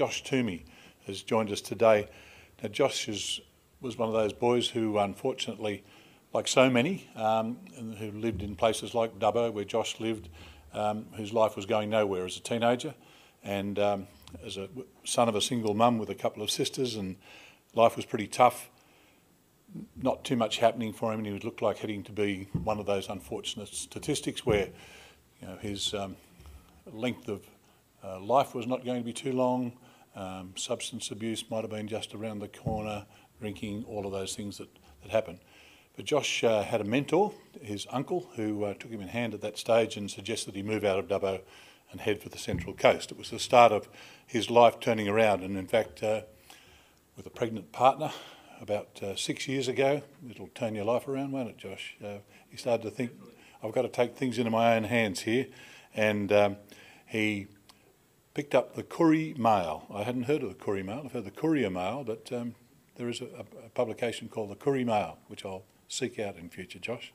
Josh Toomey has joined us today. Now, Josh is, was one of those boys who, unfortunately, like so many, um, who lived in places like Dubbo, where Josh lived, um, whose life was going nowhere as a teenager, and um, as a son of a single mum with a couple of sisters, and life was pretty tough. Not too much happening for him, and he looked like heading to be one of those unfortunate statistics where, you know, his um, length of uh, life was not going to be too long. Um, substance abuse might have been just around the corner, drinking, all of those things that, that happen. But Josh uh, had a mentor, his uncle, who uh, took him in hand at that stage and suggested he move out of Dubbo and head for the Central Coast. It was the start of his life turning around, and in fact, uh, with a pregnant partner about uh, six years ago, it'll turn your life around, won't it, Josh? Uh, he started to think, I've got to take things into my own hands here, and um, he picked up the Courier Mail. I hadn't heard of the Courier Mail. I've heard the Courier Mail, but um, there is a, a, publication called the Courier Mail, which I'll seek out in future, Josh,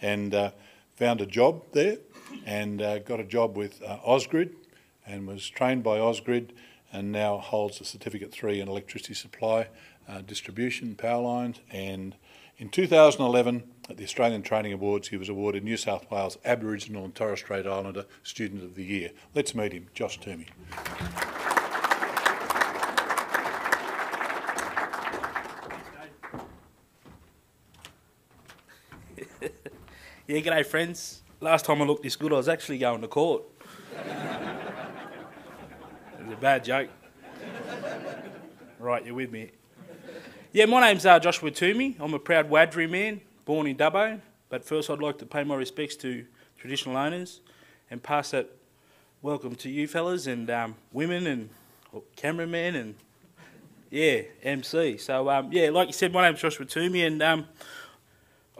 and uh, found a job there and uh, got a job with uh, Ausgrid and was trained by Ausgrid and now holds a Certificate 3 in electricity supply, uh, distribution, power lines and in 2011 at the Australian Training Awards he was awarded New South Wales Aboriginal and Torres Strait Islander Student of the Year. Let's meet him, Josh Toomey. Yeah, g'day friends. Last time I looked this good, I was actually going to court. it was a bad joke. Right, you're with me. Yeah, my name's uh, Joshua Toomey. I'm a proud Wiradjuri man, born in Dubbo. But first, I'd like to pay my respects to traditional owners and pass that welcome to you fellas and um, women and cameramen and yeah, MC. So um, yeah, like you said, my name's Joshua Toomey and um,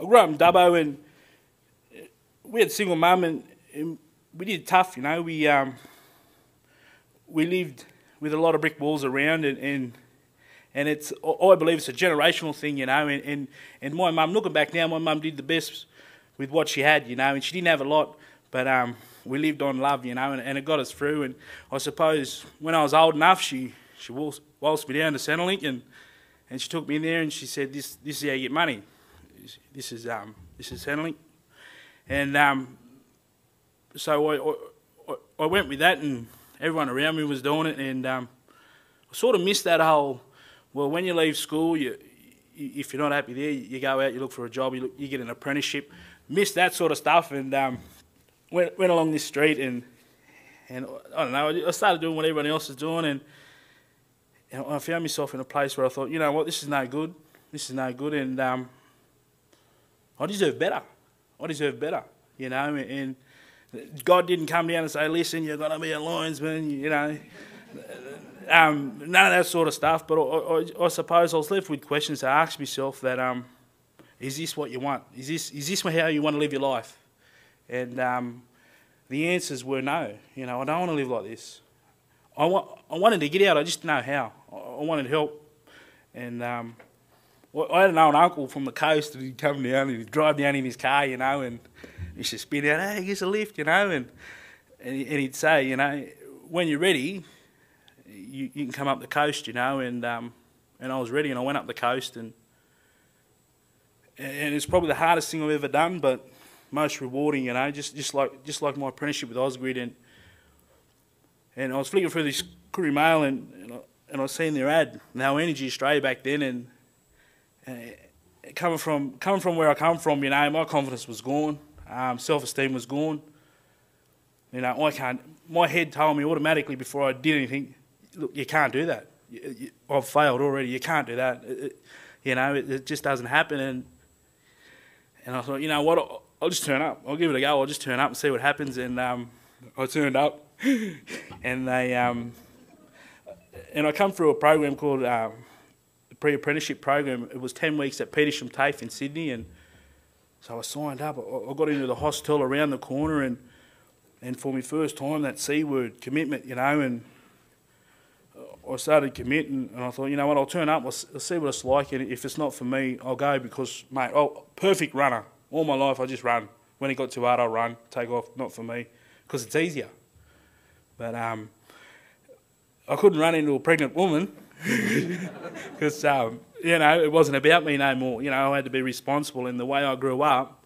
I grew up in Dubbo and we had a single mum and, and, we did tough, you know. We um, we lived with a lot of brick walls around, and, and and it's I believe it's a generational thing, you know. And and, and my mum, looking back now, my mum did the best with what she had, you know, and she didn't have a lot, but um, we lived on love, you know, and, and it got us through. And I suppose when I was old enough, she she waltzed, waltzed me down to Centrelink and and she took me in there and she said, "This this is how you get money. This is um this is Centrelink." And um, so I, I, I, went with that, and everyone around me was doing it, and um, I sort of missed that whole. Well, when you leave school, you, if you're not happy there, you go out, you look for a job, you, look, you get an apprenticeship. miss that sort of stuff, and um, went went along this street, and and I don't know, I started doing what everyone else is doing, and, and I found myself in a place where I thought, you know what, this is no good, this is no good, and um, I deserve better. I deserve better, you know. And God didn't come down and say, listen, you're going to be a linesman, you know. Um, none of that sort of stuff. But I, I, I, suppose I was left with questions to ask myself that, um, is this what you want? Is this, is this how you want to live your life? And um, the answers were no. You know, I don't want to live like this. I, I wanted to get out, I just didn't know how. I, I wanted help. And um, I had an old uncle from the coast, and he'd come down and he'd drive down in his car, you know, and he should spin out, hey, here's a lift, you know, and and he'd say, you know, when you're ready, you, you can come up the coast, you know, and um, and I was ready, and I went up the coast, and and it's probably the hardest thing I've ever done, but most rewarding, you know, just just like just like my apprenticeship with Ausgrid, and and I was flicking through this Courier Mail, and and I, and I seeing their ad, now Energy Australia back then, and uh, coming from coming from where I come from, you know, my confidence was gone, um, self esteem was gone. You know, I can't. My head told me automatically before I did anything, look, you can't do that. You, you, I've failed already. You can't do that. It, you know, it, it, just doesn't happen. And and I thought, you know what, I'll, I'll, just turn up. I'll give it a go. I'll just turn up and see what happens. And um, I turned up, and they um, and I come through a program called. Um, pre-apprenticeship program. It was 10 weeks at Petersham TAFE in Sydney, and so I signed up. I got into the hostel around the corner, and and for my first time, that C word, commitment, you know, and I started committing, and I thought, you know what, I'll turn up, I'll, see what it's like, and if it's not for me, I'll go because, mate, oh, perfect runner. All my life, I just run. When it got too hard, I'll run, take off, not for me, because it's easier. But um, I couldn't run into a pregnant woman because um, you know it wasn't about me no more. You know, I had to be responsible. in the way I grew up,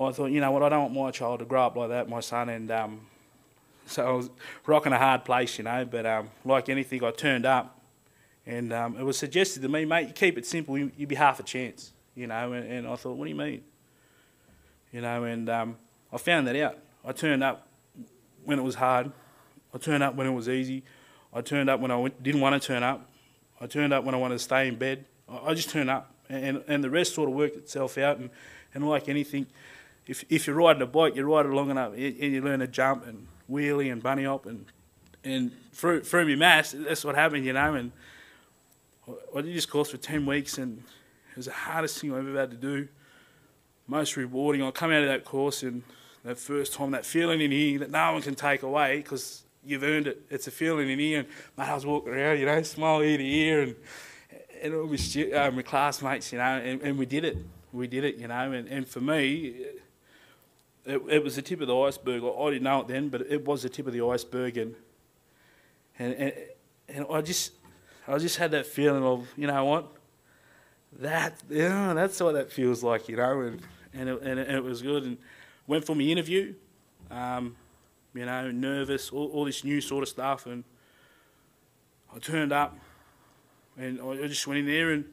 I thought, you know what, I don't want my child to grow up like that, my son, and um, so I was rocking a hard place, you know. But um, like anything, I turned up, and um, it was suggested to me, mate, you keep it simple, you, you'd be half a chance, you know. And, and I thought, what do you mean? You know, and um, I found that out. I turned up when it was hard. I turned up when it was easy. I turned up when I went, didn't want to turn up. I turned up when I wanted to stay in bed. I, I just turned up, and, and the rest sort of worked itself out. And, and like anything, if, if you're riding a bike, you ride it long enough, and you learn to jump and wheelie and bunny hop and and through through my mass, that's what happened, you know. And I did this course for ten weeks, and it was the hardest thing I've ever had to do. Most rewarding. I come out of that course, and that first time, that feeling in here that no one can take away because you've earned it. It's a feeling in here, and mate, I was walking around, you know, smile ear to ear, and and all my, stu- uh, my classmates, you know, and, and we did it. We did it, you know, and, and for me, it, it was the tip of the iceberg. I, didn't know it then, but it was the tip of the iceberg, and and and, and I just I just had that feeling of you know what that yeah that's what that feels like, you know, and and it, and it was good. And went for my interview, um, you know, nervous, all, all this new sort of stuff, and I turned up, and I just went in there and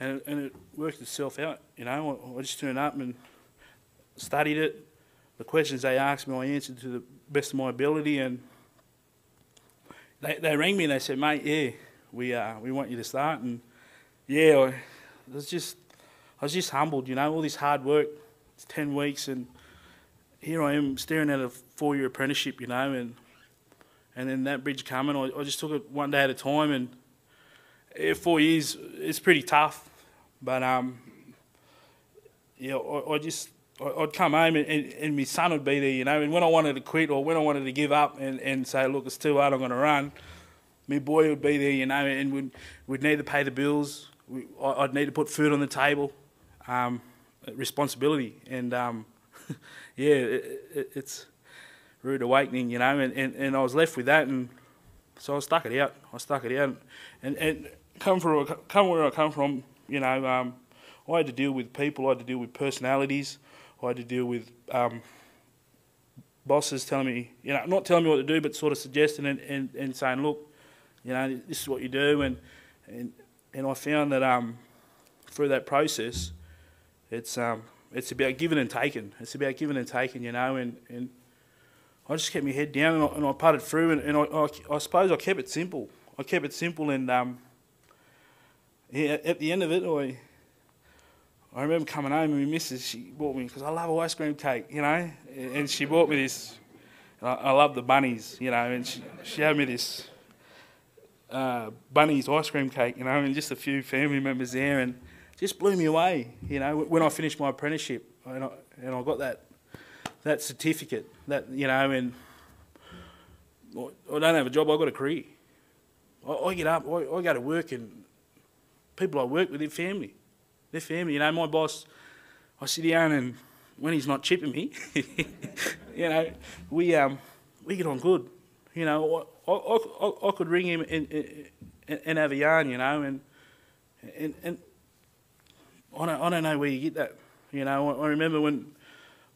and, and it worked itself out. You know, I, I just turned up and studied it. The questions they asked me, I answered to the best of my ability, and they, they rang me and they said, "Mate, yeah, we uh, we want you to start." And yeah, I was just I was just humbled, you know, all this hard work, it's ten weeks, and here I am staring at a four-year apprenticeship, you know, and and then that bridge coming, I, I just took it one day at a time, and yeah, four years, it's pretty tough, but um, yeah, I, I just I'd come home and, and, and, my son would be there, you know. And when I wanted to quit or when I wanted to give up and, and say, look, it's too hard, I'm going to run, my boy would be there, you know, and we'd, we'd need to pay the bills. We, I'd need to put food on the table, um, responsibility. And um, yeah, it, it, it's rude awakening, you know. And, and, and I was left with that, and so I stuck it out. I stuck it out. And, and come, from, come where I come from, you know, um, I had to deal with people, I had to deal with personalities. I had to deal with um, bosses telling me, you know, not telling me what to do, but sort of suggesting and, and, and saying, look, you know, this is what you do. And, and, and I found that um, through that process, it's, um, it's about giving and taking. It's about giving and taking, you know, and, and I just kept my head down and I, and I putted through and, and I, I, I, suppose I kept it simple. I kept it simple and um, yeah, at the end of it, I, I remember coming home and my missus, she bought me, because I love ice cream cake, you know, and she bought me this. I, love the bunnies, you know, and she, she had me this uh, bunnies ice cream cake, you know, and just a few family members there, and just blew me away, you know, when I finished my apprenticeship, and I, and I got that that certificate, that you know, and I don't have a job, I've got a career. I, I get up, I, I go to work, and people I work with, their family. They're family. You know, my boss, I sit down and when he's not chipping me, you know, we um we get on good. You know, I, I, I, could ring him and, and, and have a yarn, you know, and and and I don't I don't know where you get that. You know, I, remember when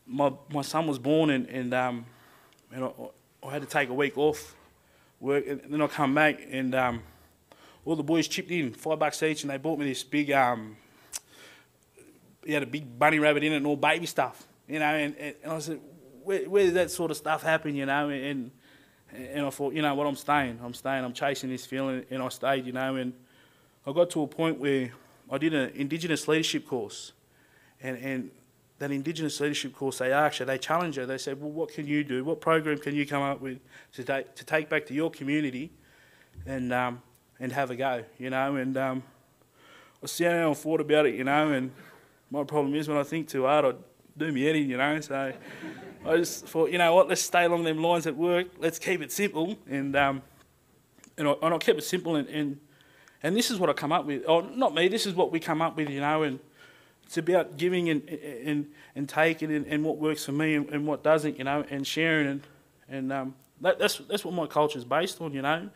my my son was born and and um and I, I had to take a week off work and then I come back and um all the boys chipped in five bucks each and they bought me this big um he had a big bunny rabbit in it and all baby stuff, you know. And, and, I said, where, where did that sort of stuff happen, you know? And and I thought, you know what, I'm staying. I'm staying. I'm chasing this feeling, and I stayed, you know. And I got to a point where I did an Indigenous leadership course, and and that Indigenous leadership course, they asked they challenged her. They said, well, what can you do? What program can you come up with to take to take back to your community, and um, and have a go, you know? And um, I sat down and thought about it, you know, and my problem is when I think too hard, I do me in, you know. So I just thought, you know what, let's stay along them lines at work. Let's keep it simple, and um, and I, and I kept it simple, and, and and this is what I come up with. Oh, not me. This is what we come up with, you know. And it's about giving and and and taking, and, and what works for me and, and what doesn't, you know, and sharing, and and um, that, that's that's what my culture is based on. You know,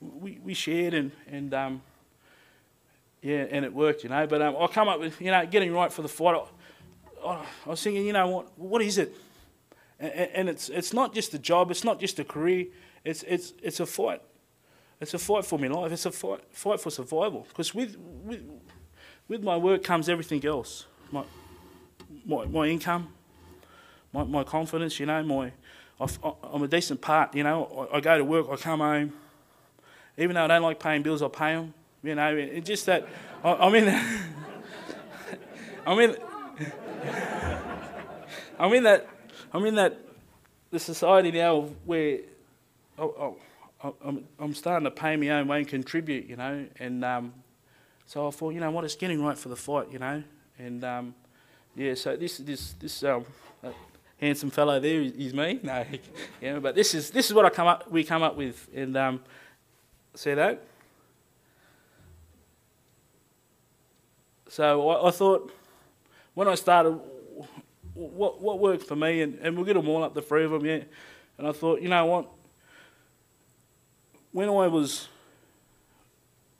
we we shared and and um, yeah, and it worked. You know, but um, I come up with you know getting right for the fight. I, I, was thinking, you know what, what is it? And, and it's it's not just a job. It's not just a career. It's it's it's a fight. It's a fight for my life. It's a fight fight for survival. Because with with with my work comes everything else. My my, my income, my, my confidence, you know, my I, am a decent part, you know. I, I, go to work, I come home. Even though I don't like paying bills, I pay them. You know, it's just that I, I'm in. I'm in. I'm in that. I'm in that. The society now where I, am I'm starting to pay my own way and contribute, you know, and um, so I thought, you know what, it's getting right for the fight, you know, and um, yeah, so this this this um, handsome fellow there is me. No, yeah, but this is this is what I come up we come up with, and um, see that. So I, I, thought when I started, what what worked for me, and, and we'll get them all up, the three of them, yeah. And I thought, you know what, when I was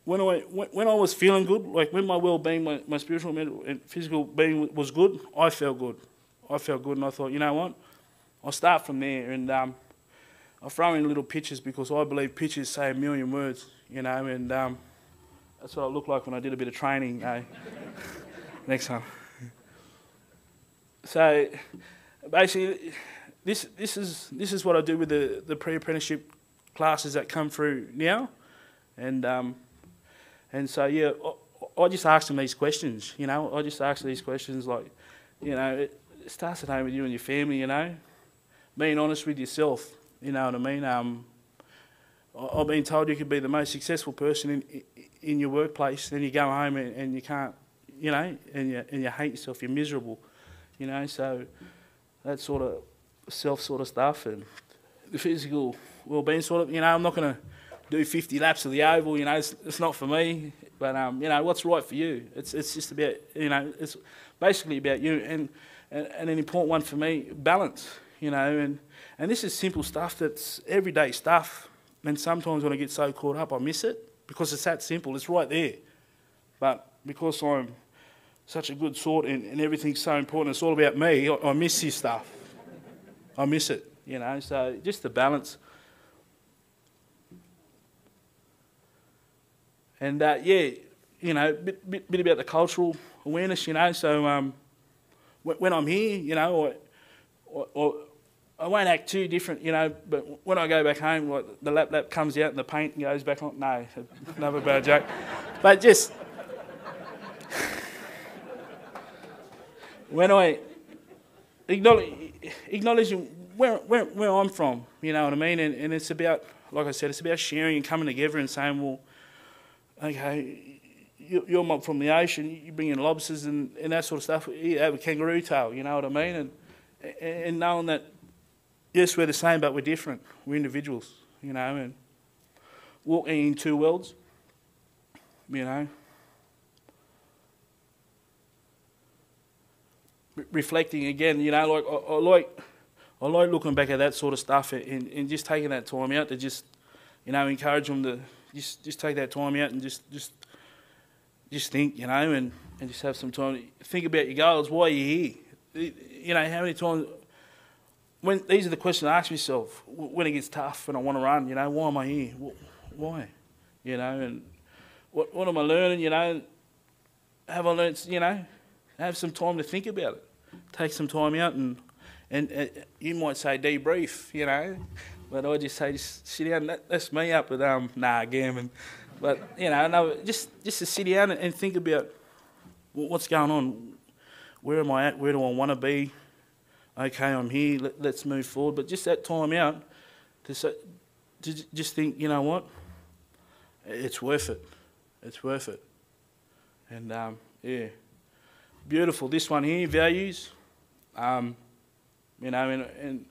when I when when I was feeling good, like when my well-being, my, my spiritual mental, and physical being was good, I felt good. I felt good, and I thought, you know what, I'll start from there, and um, I'll throw in little pictures because I believe pictures say a million words, you know, and um, that's what I look like when I did a bit of training. Eh? Next time. So basically, this this is this is what I do with the the pre-apprenticeship classes that come through now, and. Um, and so, yeah, I, I just ask them these questions, you know. I just ask these questions like, you know, it starts at home with you and your family, you know. Being honest with yourself, you know what I mean. Um, I've been told you could be the most successful person in in your workplace, then you go home and, and you can't, you know, and you and you hate yourself. You're miserable, you know. So that sort of self sort of stuff and the physical well-being sort of. You know, I'm not going to do 50 laps of the oval. You know, it's, it's not for me. But um, you know, what's right for you? It's it's just about you know, it's basically about you. And and, and an important one for me, balance. You know, and and this is simple stuff that's everyday stuff. And sometimes when I get so caught up, I miss it because it's that simple. It's right there. But because I'm such a good sort and, and everything's so important, it's all about me. I, I miss this stuff. I miss it. You know, so just the balance. And uh, yeah, you know, bit, bit, bit, about the cultural awareness, you know. So um, when I'm here, you know, or, I won't act too different, you know, but when I go back home, the lap lap comes out and the paint goes back on. No, another bad joke. But just when I acknowledge, acknowledging where, where, where I'm from, you know what I mean? And, and it's about, like I said, it's about sharing and coming together and saying, well, okay, you're from the ocean, you bring in lobsters and, and that sort of stuff, you have a kangaroo tail, you know what I mean? And, and knowing that, yes, we're the same, but we're different. We're individuals, you know, and walking in two worlds, you know. reflecting again, you know, like I, I, like I like looking back at that sort of stuff and, and just taking that time out to just, you know, encourage them to just just take that time out and just just just think, you know, and, and just have some time. Think about your goals. Why are you here? You know, how many times? When these are the questions I ask myself when it gets tough and I want to run. You know, why am I here? Why? You know, and what what am I learning? You know, have I learned? You know, have some time to think about it. Take some time out and and uh, you might say debrief. You know, but I just say, just sit down. That, that's me up with um, nah, gammon. But you know, no, just just to sit down and, think about what's going on. Where am I at? Where do I want to be? Okay, I'm here. Let, us move forward. But just that time out to, to just think, you know what? It's worth it. It's worth it. And um, yeah, beautiful. This one here, values. Um, you know, and, and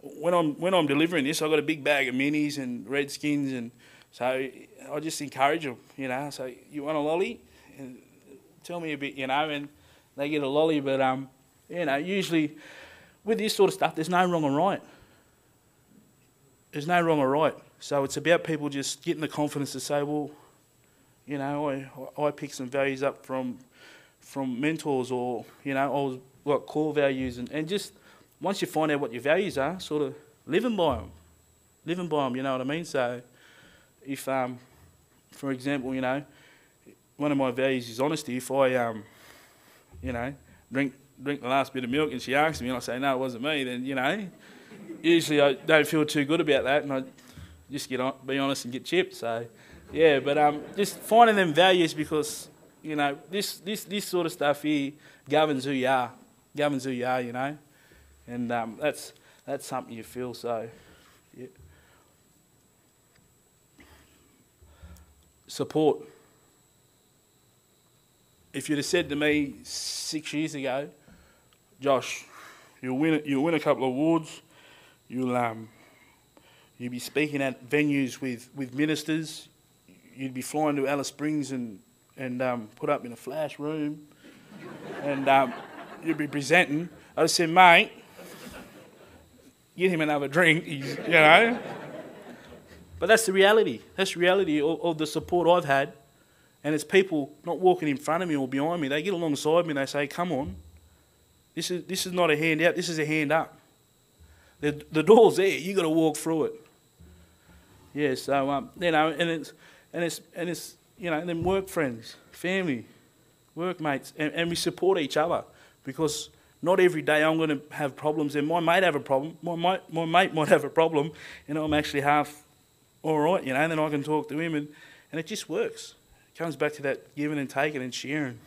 when I'm when I'm delivering this, I've got a big bag of Minties and redskins, and so I just encourage them. You know, so you want a lolly, and tell me a bit. You know, and they get a lolly, but um, you know, usually with this sort of stuff, there's no wrong or right. there's no wrong or right. So it's about people just getting the confidence to say, well, you know, I, I pick some values up from from mentors or, you know, I was got core values and, and just once you find out what your values are, sort of living by them. Living by them, you know what I mean? So if, um, for example, you know, one of my values is honesty. If I, um, you know, drink drink the last bit of milk and she asks me and I say, no, it wasn't me, then, you know, usually I don't feel too good about that and I just get on, be honest and get chipped. So, yeah, but um, just finding them values because, you know, this, this, this sort of stuff here governs who you are, governs who you are, you know, and um, that's, that's something you feel. So. Support. If you'd have said to me six years ago, Josh, you'll win, you'll win a couple of awards, you'll, um, you'll be speaking at venues with, with ministers, you'd be flying to Alice Springs and, and um, put up in a flash room, and um, you'd be presenting. I just said, mate, get him another drink, he's, you know. But that's the reality. That's the reality of, of the support I've had. And it's people not walking in front of me or behind me. They get alongside me and they say, come on. This is, this is not a hand out, this is a hand up. The, the door's there, you've got to walk through it. Yeah, so, um, you know, and it's, and it's, and it's you know, and then work friends, family, workmates, and, and we support each other because not every day I'm going to have problems, and my mate have a problem. My mate, my mate might have a problem, and I'm actually half all right, you know. And then I can talk to him, and, and it just works. It comes back to that giving and taking and sharing.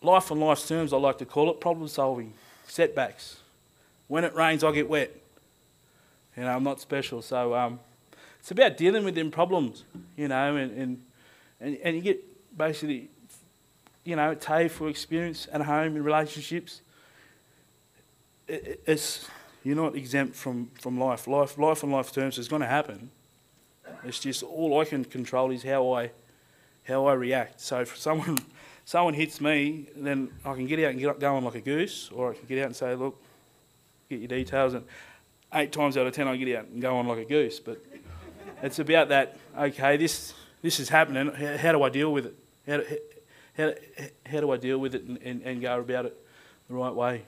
Life on life's terms, I like to call it problem solving, setbacks. When it rains, I get wet. You know, I'm not special, so um, it's about dealing with them problems, you know, and, and, and, and you get basically you know, TAFE for experience at home in relationships. It, it's you're not exempt from, from life. Life, life on life terms is going to happen. It's just all I can control is how I, how I react. So for someone, someone hits me, then I can get out and get going like a goose, or I can get out and say, look, get your details, and eight times out of ten I get out and go on like a goose. But it's about that. Okay, this this is happening. How, how do I deal with it? How, how, how do I deal with it and, and, and go about it the right way?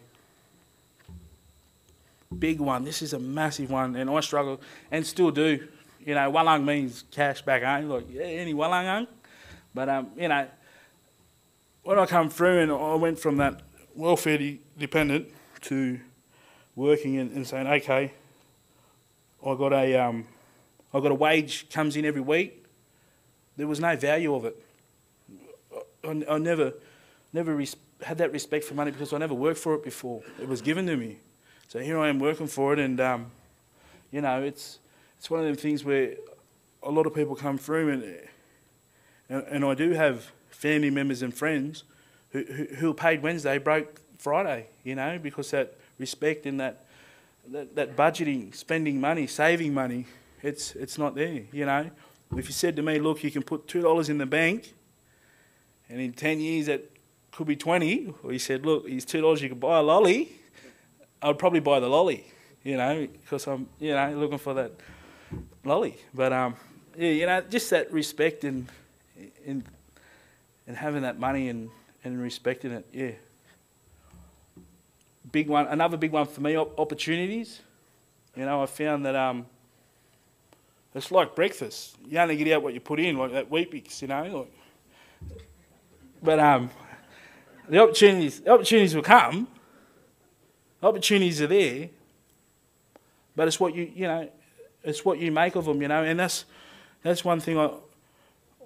Big one. This is a massive one, and I struggle and still do. You know, walang means cash back home. Like, yeah, any wallang But, um, you know, when I come through and I went from that welfare dependent to working and, and saying, okay, I got a, um, I got a wage comes in every week. There was no value of it. I, I never, never res- had that respect for money because I never worked for it before. It was given to me. So here I am working for it, and um, you know, it's it's one of them things where a lot of people come through, and and, and I do have family members and friends who, who who paid Wednesday broke Friday. You know, because that respect and that that, that budgeting, spending money, saving money, it's it's not there. You know, if you said to me, look, you can put two dollars in the bank and in 10 years that could be 20, or you said, look, he's $2, you can buy a lolly, I'd probably buy the lolly, you know, because I'm, you know, looking for that lolly. But, um, yeah, you know, just that respect and, and, and having that money and, and respecting it, yeah. Big one, another big one for me, opportunities. You know, I found that um, it's like breakfast. You only get out what you put in, like that Weet-Bix, you know. Like, but um, the opportunities, the opportunities will come. Opportunities are there, but it's what you you know, it's what you make of them, you know, and that's that's one thing I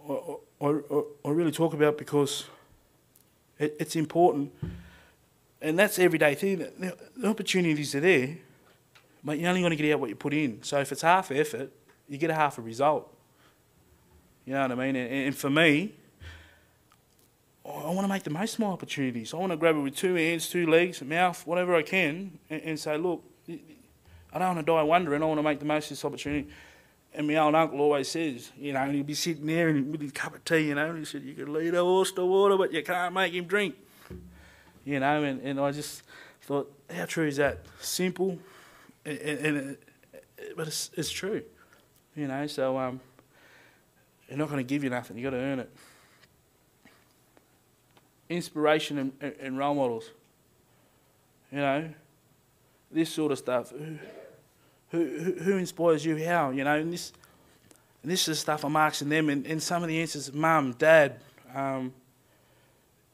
I, I, I really talk about because it, it's important, and that's everyday thing. The, the opportunities are there, but you're only going to get out what you put in. So if it's half effort, you get a half a result. You know what I mean? And, and for me, I want to make the most of my opportunities. I want to grab it with two hands, two legs, mouth, whatever I can, and, and say, look, I don't want to die wondering. I want to make the most of this opportunity. And my old uncle always says, you know, he'd be sitting there and with his cup of tea, you know, and he said, you can lead a horse to water, but you can't make him drink. You know, and, and I just thought, how true is that? Simple, and, and it, but it's, it's true, you know. So um, they're not going to give you nothing. You've got to earn it. Inspiration and, and, and role models. You know, this sort of stuff. Who, who, inspires you? How? You know, and this, and this is the stuff I'm asking them. And, and some of the answers, mum, dad, um,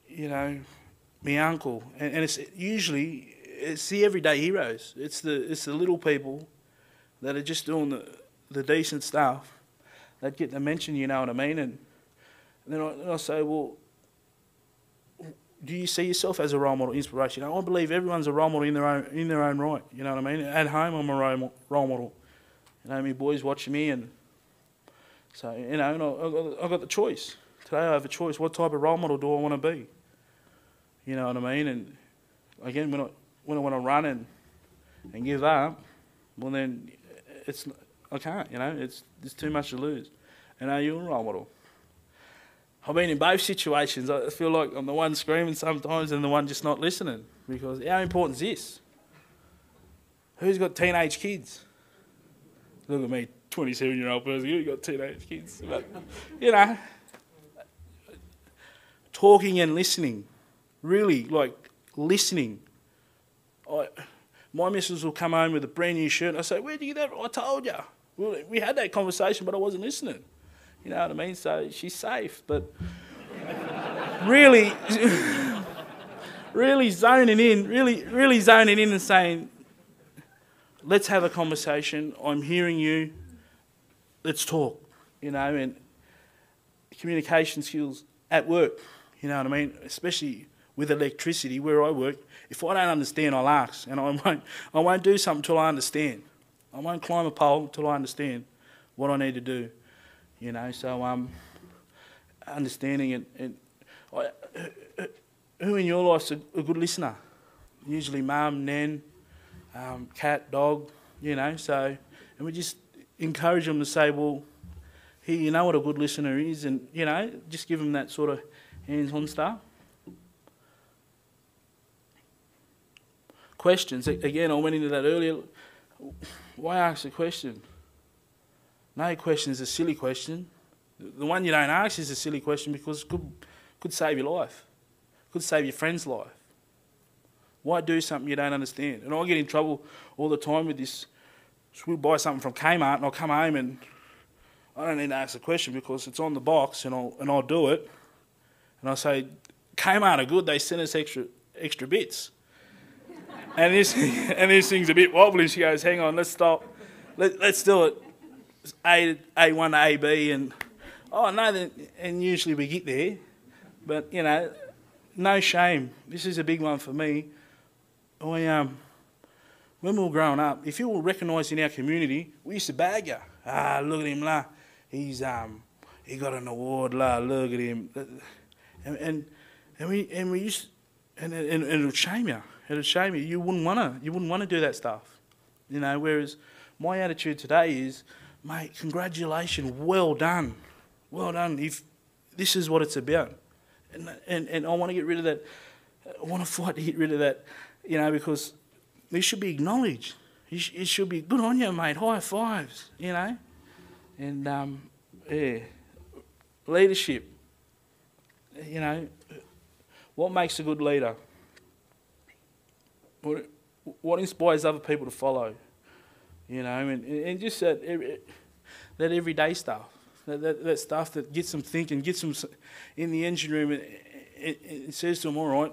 you know, my uncle, and, and it's usually it's the everyday heroes. It's the it's the little people that are just doing the the decent stuff that get the mention. You know what I mean? And, and then I, then I say, well, do you see yourself as a role model, inspiration? I believe everyone's a role model in their own in their own right. You know what I mean? At home, I'm a role, model. You know, my boys watching me, and so you know, and I, I got the choice. Today, I have a choice. What type of role model do I want to be? You know what I mean? And again, when I when I want to run and and give up, well then it's I can't. You know, it's there's too much to lose. And are you a role model? I've been in both situations. I feel like I'm the one screaming sometimes and the one just not listening because how important is this? Who's got teenage kids? Look at me, 27 year old person, you've got teenage kids. But, you know, talking and listening, really like listening. I, my missus will come home with a brand new shirt and I say, Where did you get that? I told you. We had that conversation, but I wasn't listening. You know what I mean? So she's safe, but really, really zoning in, really, really zoning in and saying, let's have a conversation. I'm hearing you. Let's talk. You know, and communication skills at work. You know what I mean? Especially with electricity, where I work. If I don't understand, I'll ask, and I won't. I won't do something until I understand. I won't climb a pole until I understand what I need to do you know. So um, understanding and I, who in your life's a, a good listener? Usually, mum, nan, um, cat, dog, you know. So, and we just encourage them to say, well, here, you know what a good listener is, and you know, just give them that sort of hands-on stuff. Questions again. I went into that earlier. Why ask a question? No question is a silly question. The one you don't ask is a silly question because it could, could save your life, could save your friend's life. Why do something you don't understand? And I get in trouble all the time with this. So we'll buy something from Kmart and I'll come home and I don't need to ask the question because it's on the box and I'll, and I'll do it. And I say, Kmart are good, they send us extra, extra bits. and, this, and this thing's a bit wobbly. She goes, hang on, let's stop. Let, let's do it. A A1 to AB, and oh no, and usually we get there, but you know, no shame. This is a big one for me. I um, when we were growing up, if you were recognised in our community, we used to bag you. Ah, look at him, la. He's um, he got an award, la. Look at him, and and, and we and we used and and, and it'll shame you. It'll shame you. You wouldn't wanna. You wouldn't want to do that stuff, you know. Whereas my attitude today is mate, congratulations, well done, well done. If this is what it's about, and and, and I want to get rid of that. I want to fight to get rid of that, you know, because this should be acknowledged. It should be good on you, mate. High fives, you know, and um, yeah, leadership. You know, what makes a good leader? What, what inspires other people to follow? You know, and, and just that, that everyday stuff, that, that, that stuff that gets them thinking, gets them in the engine room and it, it says to them, all right,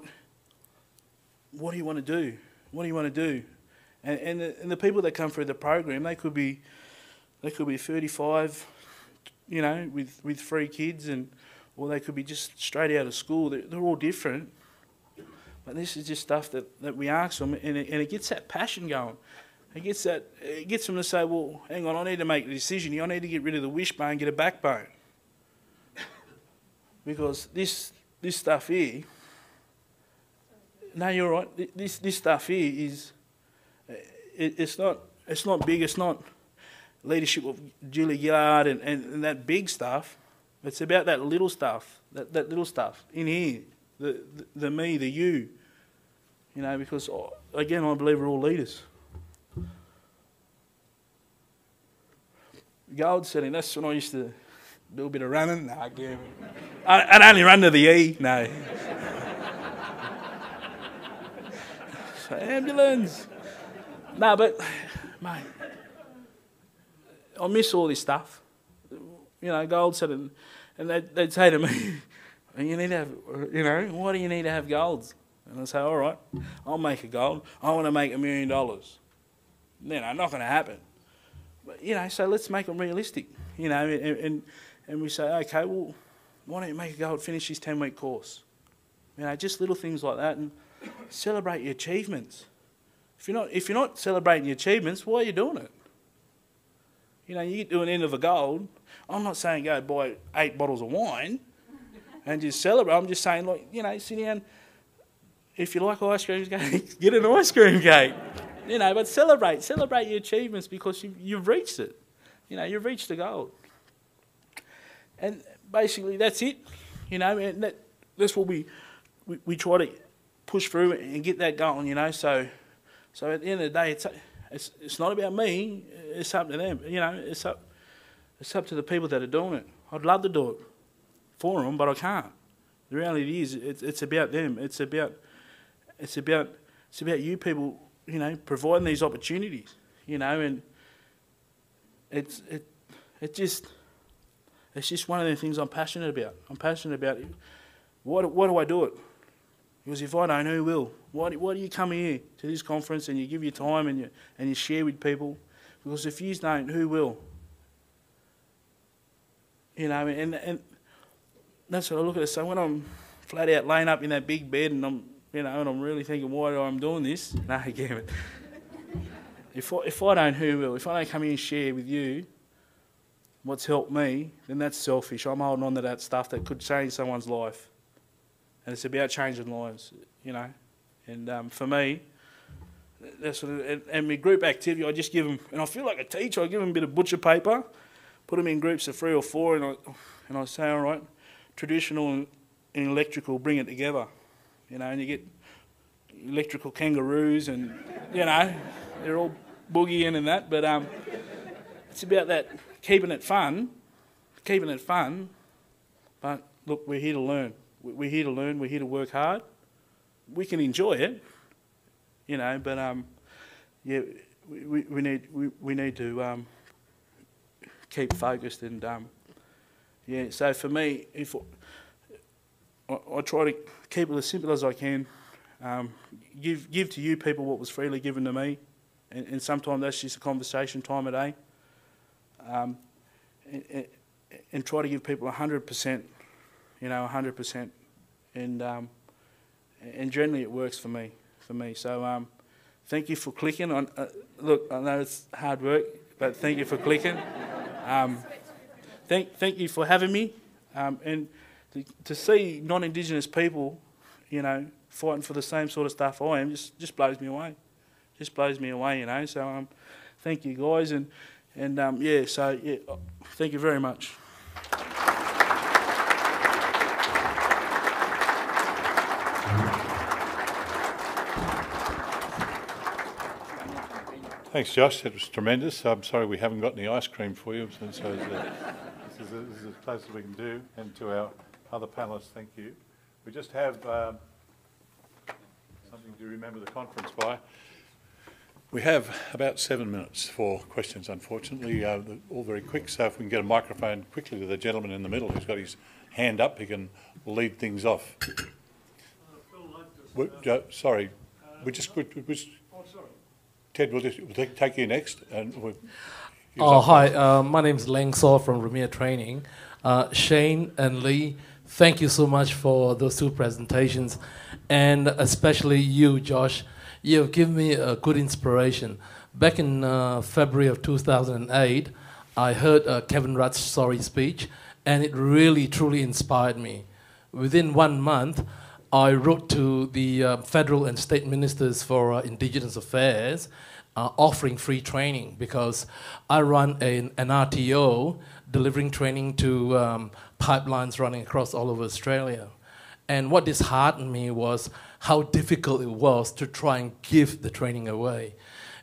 what do you want to do? What do you want to do? And, and, the, and the people that come through the program, they could be, they could be 35, you know, with, with three kids, and or they could be just straight out of school. They're, they're all different. But this is just stuff that, that we ask them, and it, and it gets that passion going. It gets that. It gets them to say, "Well, hang on, I need to make a decision here. I need to get rid of the wishbone, get a backbone." because this this stuff here. No, you're right. This this stuff here is. It, it's not. It's not big. It's not leadership of Julia Gillard and, and, and that big stuff. It's about that little stuff. That that little stuff in here. The the, the me, the you. You know, because oh, again, I believe we're all leaders. Gold setting. That's when I used to do a bit of running. Nah, give I, I'd only run to the E. No. so, ambulance. No, but mate, I miss all this stuff. You know, gold setting, and they'd, they'd say to me, "You need to have, you know, why do you need to have golds?" And I say, "All right, I'll make a gold. I want to make a million dollars." You know, not going to happen. You know, so let's make them realistic. You know, and, and, and we say, okay, well, why don't you make a gold, finish this 10 week course? You know, just little things like that and celebrate your achievements. If you're not, if you're not celebrating your achievements, why are you doing it? You know, you get to an end of a gold. I'm not saying go buy eight bottles of wine and just celebrate. I'm just saying, like, you know, sit down. If you like ice cream cakes, get an ice cream cake you know, but celebrate, celebrate your achievements because you, you've reached it. You know, you've reached the goal. And basically, that's it. You know, and that, that's what we, we, we try to push through and get that going, you know. So, so at the end of the day, it's, it's, it's not about me, it's up to them. You know, it's up, it's up to the people that are doing it. I'd love to do it for them, but I can't. The reality is, it's, it's about them. It's about, it's about, it's about you people you know, providing these opportunities, you know, and it's it it just it's just one of the things I'm passionate about. I'm passionate about it. Why do, why do I do it? Because if I don't, who will? Why do, why do you come here to this conference and you give your time and you and you share with people? Because if you don't, who will? You know, and and that's what I look at it. So when I'm flat out laying up in that big bed and I'm you know, and I'm really thinking, why do I'm doing this? No, again, if I, if I don't, who will? If I don't come in and share with you what's helped me, then that's selfish. I'm holding on to that stuff that could change someone's life, and it's about changing lives, you know. And um, for me, that's what, and, and my group activity, I just give them, and I feel like a teacher. I give them a bit of butcher paper, put them in groups of three or four, and I and I say, all right, traditional and electrical, bring it together you know, and you get electrical kangaroos and, you know, they're all boogieing and that, but um, it's about that keeping it fun, keeping it fun, but look, we're here to learn. We're here to learn, we're here to work hard. We can enjoy it, you know, but um, yeah, we, we need we, we need to um, keep focused and um, yeah. So for me, if I, I try to keep it as simple as I can. Um, give give to you people what was freely given to me, and, and sometimes that's just a conversation time a day. Um, and, and, try to give people hundred percent, you know, hundred percent, and um, and generally it works for me for me. So um, thank you for clicking on. Uh, look, I know it's hard work, but thank you for clicking. Um, thank thank you for having me, um, and to, see non-Indigenous people, you know, fighting for the same sort of stuff I am just just blows me away. Just blows me away, you know. So um, thank you guys, and and um, yeah, so yeah, thank you very much. Thanks, Josh. That was tremendous. I'm sorry we haven't got any ice cream for you, so, so this, is, this, is, as close as we can do. And to our other panelists, thank you. We just have um, something to remember the conference by. We have about seven minutes for questions, unfortunately, uh, all very quick. So if we can get a microphone quickly to the gentleman in the middle who's got his hand up, he can lead things off. We, uh, sorry, we just, we, we just Ted, we'll, just, we'll take, take you next. And we'll, oh, hi. Uh, my name is Leng Saw from Ramir Training. Uh, Shane and Lee, thank you so much for those two presentations, and especially you, Josh. You have given me a good inspiration. Back in uh, February of 2008, I heard uh, Kevin Rudd's sorry speech, and it really, truly inspired me. Within one month, I wrote to the uh, federal and state ministers for uh, Indigenous Affairs uh, offering free training because I run an RTO delivering training to um, pipelines running across all over Australia. And what disheartened me was how difficult it was to try and give the training away.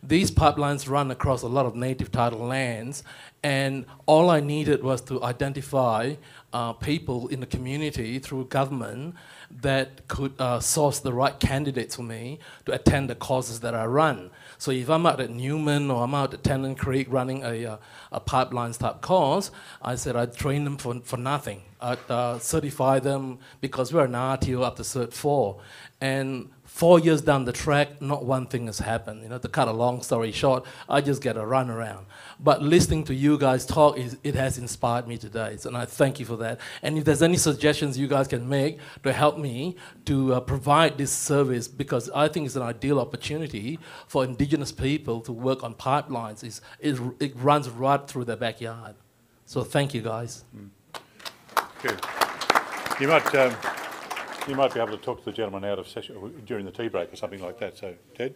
These pipelines run across a lot of native title lands, And all I needed was to identify uh, people in the community through government that could uh, source the right candidates for me to attend the courses that I run. So if I'm out at Newman or I'm out at Tennant Creek running a, uh, a pipelines type course, I said I'd train them for, for nothing. I'd uh, certify them because we're an RTO up to Cert 4. And four years down the track, not one thing has happened. You know, to cut a long story short, I just get a run around. But listening to you guys talk, is, it has inspired me today, so, and I thank you for that. And if there's any suggestions you guys can make to help me to uh, provide this service, because I think it's an ideal opportunity for Indigenous people to work on pipelines. It's, it, it runs right through their backyard. So thank you guys. Good. You might, um, you might be able to talk to the gentleman out of session during the tea break or something like that. So, Ted?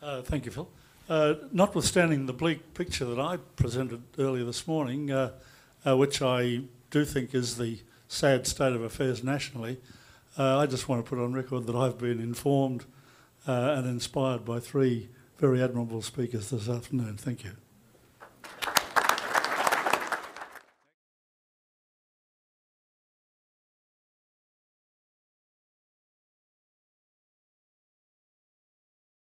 Uh, Thank you, Phil. Uh, Notwithstanding the bleak picture that I presented earlier this morning, uh, uh, which I do think is the sad state of affairs nationally, uh, I just want to put on record that I've been informed uh, and inspired by three very admirable speakers this afternoon. Thank you.